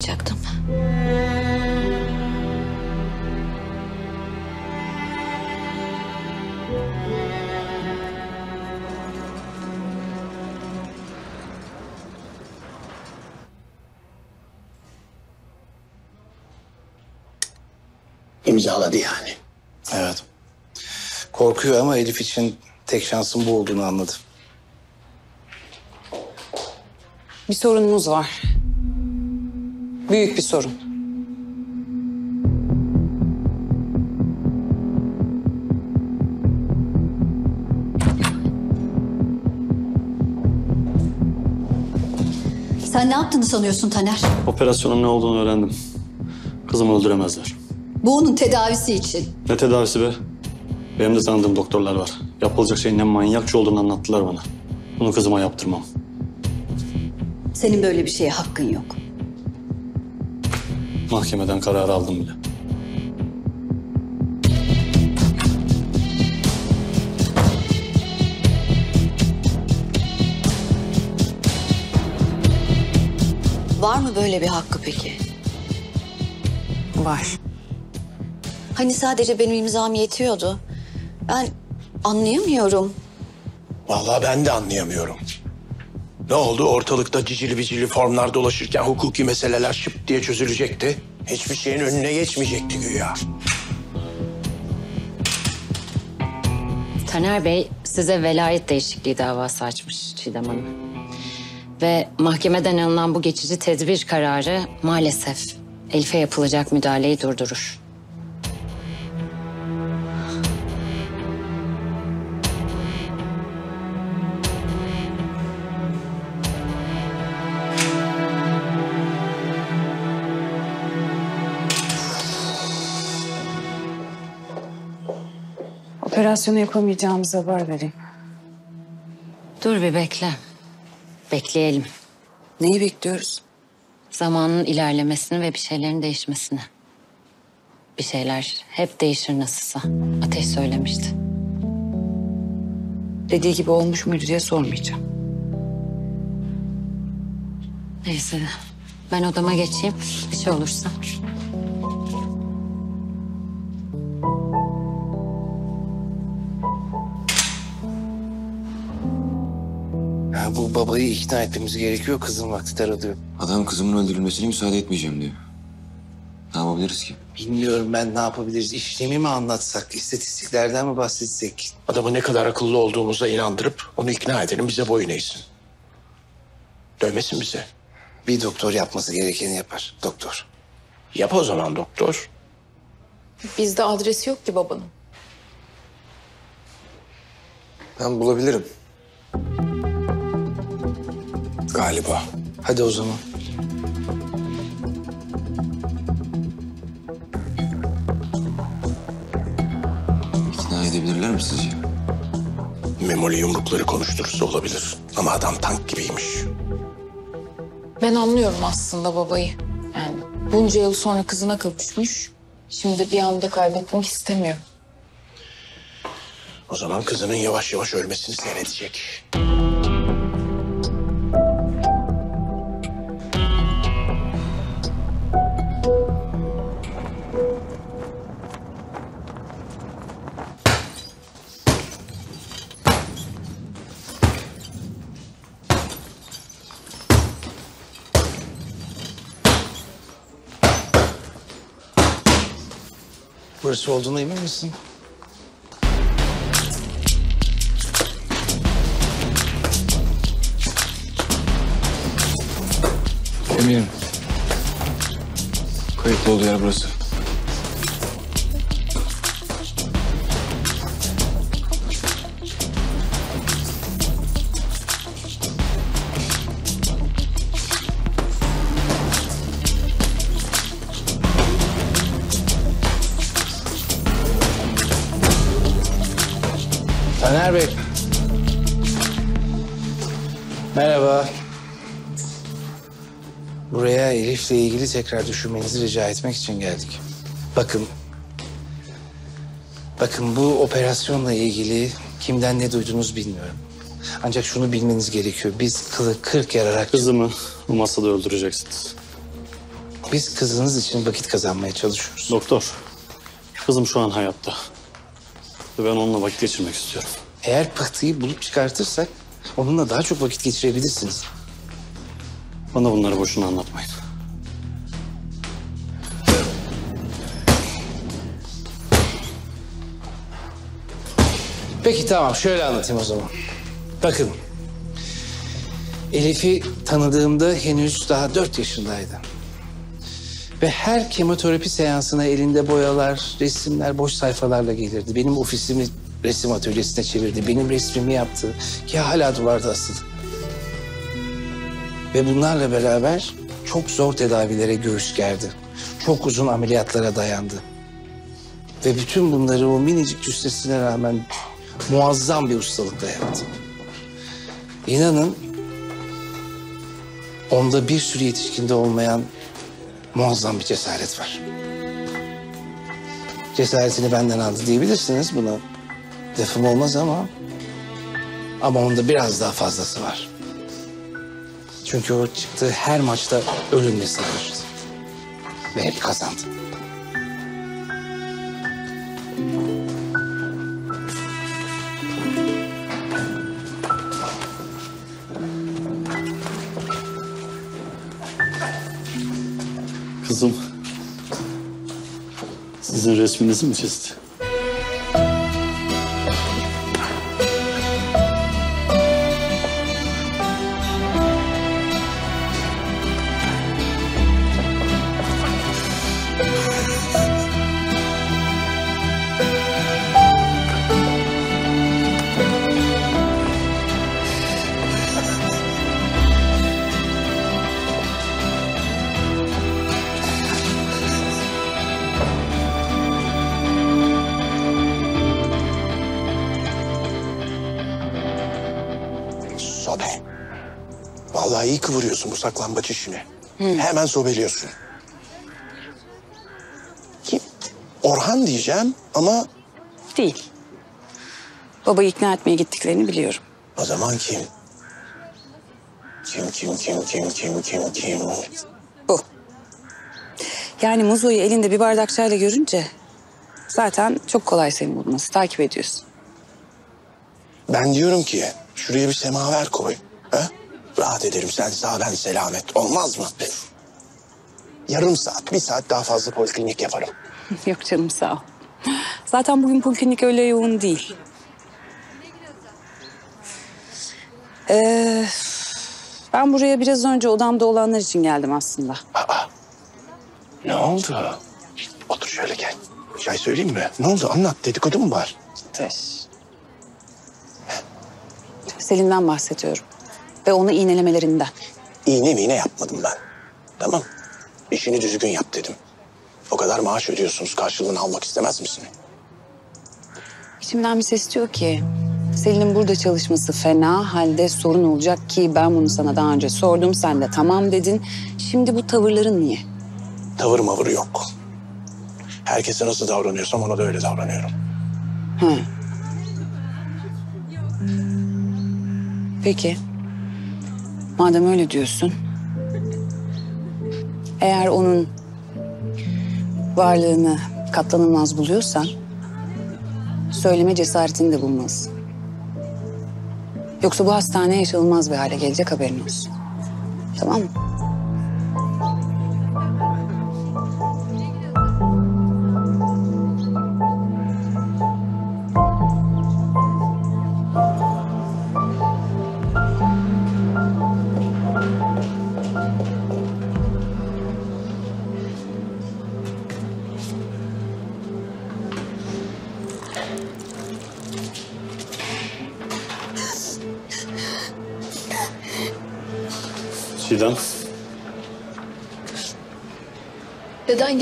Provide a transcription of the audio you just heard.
yapacaktım. İmzaladı yani. Evet. Korkuyor ama Elif için tek şansın bu olduğunu anladı. Bir sorunumuz var. Büyük bir sorun. Sen ne yaptığını sanıyorsun Taner? Operasyonun ne olduğunu öğrendim. Kızımı öldüremezler. Bu onun tedavisi için. Ne tedavisi be? Benim de tanıdığım doktorlar var. Yapılacak şeyin ne manyakça olduğunu anlattılar bana. Bunu kızıma yaptırmam. Senin böyle bir şeye hakkın yok. Mahkemeden karar aldım bile. Var mı böyle bir hakkı peki? Var. Hani sadece benim imzam yetiyordu. Ben anlayamıyorum. Vallahi ben de anlayamıyorum. Ne oldu? Ortalıkta cicili bicili formlar dolaşırken hukuki meseleler şıp diye çözülecekti. Hiçbir şeyin önüne geçmeyecekti güya. Taner Bey size velayet değişikliği davası açmış Çiğdem Hanım. Ve mahkemeden alınan bu geçici tedbir kararı maalesef Elif'e yapılacak müdahaleyi durdurur. Operasyonu yapamayacağımıza haber vereyim. Dur bir bekle. Bekleyelim. Neyi bekliyoruz? Zamanın ilerlemesini ve bir şeylerin değişmesini. Bir şeyler hep değişir nasılsa. Ateş söylemişti. Dediği gibi olmuş muydu diye sormayacağım. Neyse ben odama geçeyim. Bir şey olursa. Bu babayı ikna etmemiz gerekiyor. Kızın vakti daralıyor. Adam kızımın öldürülmesine müsaade etmeyeceğim diyor. Ne yapabiliriz ki? Bilmiyorum ben ne yapabiliriz. İşlemi mi anlatsak, istatistiklerden mi bahsetsek? Adamı ne kadar akıllı olduğumuza inandırıp onu ikna edelim bize boyun eğsin. Dövmesin bize. Bir doktor yapması gerekeni yapar. Doktor. Yap o zaman doktor. Bizde adresi yok ki babanın. Ben bulabilirim. Galiba. Hadi o zaman. İkna edebilirler mi sizce? Memoli yumrukları konuşturursa olabilir. Ama adam tank gibiymiş. Ben anlıyorum aslında babayı. Yani bunca yıl sonra kızına kavuşmuş. Şimdi bir anda kaybetmek istemiyor. O zaman kızının yavaş yavaş ölmesini seyredecek. Burası olduğuna emin misin? Eminim. Kayıtlı olduğu yer burası. Taner Bey. Merhaba. Buraya Elif'le ilgili tekrar düşünmenizi rica etmek için geldik. Bakın. Bakın bu operasyonla ilgili kimden ne duydunuz bilmiyorum. Ancak şunu bilmeniz gerekiyor. Biz kılı kırk yararak... Kızımı bu masada öldüreceksiniz. Biz kızınız için vakit kazanmaya çalışıyoruz. Doktor, kızım şu an hayatta. Ve ben onunla vakit geçirmek istiyorum. Eğer pıhtıyı bulup çıkartırsak onunla daha çok vakit geçirebilirsiniz. Bana bunları boşuna anlatmayın. Peki tamam şöyle anlatayım o zaman. Bakın. Elif'i tanıdığımda henüz daha dört yaşındaydı. Ve her kemoterapi seansına elinde boyalar, resimler, boş sayfalarla gelirdi. Benim ofisimi resim atölyesine çevirdi. Benim resmimi yaptı. Ki hala duvarda asılı. Ve bunlarla beraber çok zor tedavilere göğüs gerdi. Çok uzun ameliyatlara dayandı. Ve bütün bunları o minicik cüssesine rağmen muazzam bir ustalıkla yaptı. İnanın onda bir sürü yetişkinde olmayan muazzam bir cesaret var. Cesaretini benden aldı diyebilirsiniz buna. Lafım olmaz ama ama onda biraz daha fazlası var. Çünkü o çıktığı her maçta ölümle savaştı. Ve hep kazandı. Kızım, sizin resminizi mi çizdi? Sobe. Vallahi iyi kıvırıyorsun bu saklambaç işini. Hemen sobeliyorsun. Kim? Orhan diyeceğim ama Değil. Babayı ikna etmeye gittiklerini biliyorum. o zaman kim? Kim, kim, kim, kim, kim, kim, kim? Bu. Yani Muzo'yu elinde bir bardak çayla görünce zaten çok kolay seni bulması. Takip ediyorsun. Ben diyorum ki şuraya bir semaver koy. Ha? Rahat ederim sen sağ ben selamet. Olmaz mı? Yarım saat, bir saat daha fazla poliklinik yaparım. Yok canım sağ ol. Zaten bugün poliklinik öyle yoğun değil. Ee, ben buraya biraz önce odamda olanlar için geldim aslında. Ne oldu? Otur şöyle gel. Çay söyleyeyim mi? Ne oldu? Anlat. Dedikodu mu var? Selin'den bahsediyorum. Ve onu iğnelemelerinden. İğne miğne yapmadım ben. Tamam. İşini düzgün yap dedim. O kadar maaş ödüyorsunuz. Karşılığını almak istemez misin? İçimden bir ses diyor ki... Selin'in burada çalışması fena halde sorun olacak ki ben bunu sana daha önce sordum. Sen de tamam dedin. Şimdi bu tavırların niye? Tavır mavır yok. Herkese nasıl davranıyorsam ona da öyle davranıyorum. Peki. Madem öyle diyorsun. Eğer onun varlığını katlanılmaz buluyorsan söyleme cesaretini de bulmalısın. Yoksa bu hastane yaşanılmaz bir hale gelecek haberin olsun. Tamam mı? Çiğdem, Deden